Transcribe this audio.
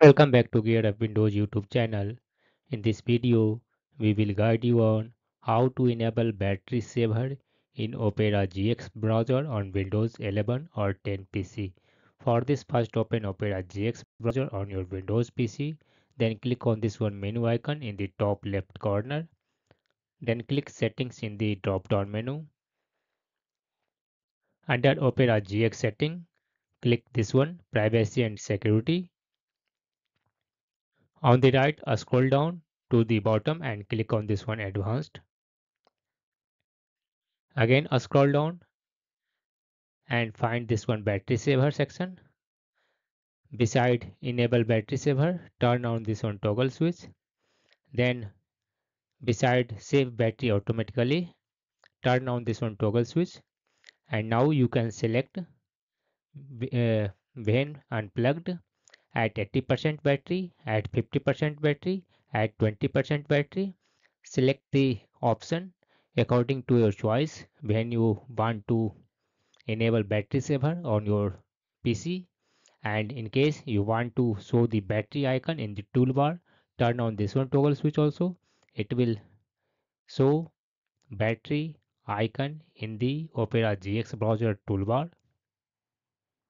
Welcome back to Gear Up Windows YouTube channel. In this video, we will guide you on how to enable battery saver in Opera GX browser on Windows 11 or 10 PC. For this first open Opera GX browser on your Windows PC, then click on this one menu icon in the top left corner. Then click settings in the drop down menu. Under Opera GX setting, click this one privacy and security On the right, uh, scroll down to the bottom and click on this one advanced. Again, uh, scroll down and find this one battery saver section. Beside enable battery saver, turn on this one toggle switch. Then beside save battery automatically, turn on this one toggle switch. And now you can select uh, when unplugged at 80% battery, at 50% battery, at 20% battery. Select the option according to your choice. When you want to enable battery saver on your PC and in case you want to show the battery icon in the toolbar turn on this one toggle switch also. It will show battery icon in the Opera GX browser toolbar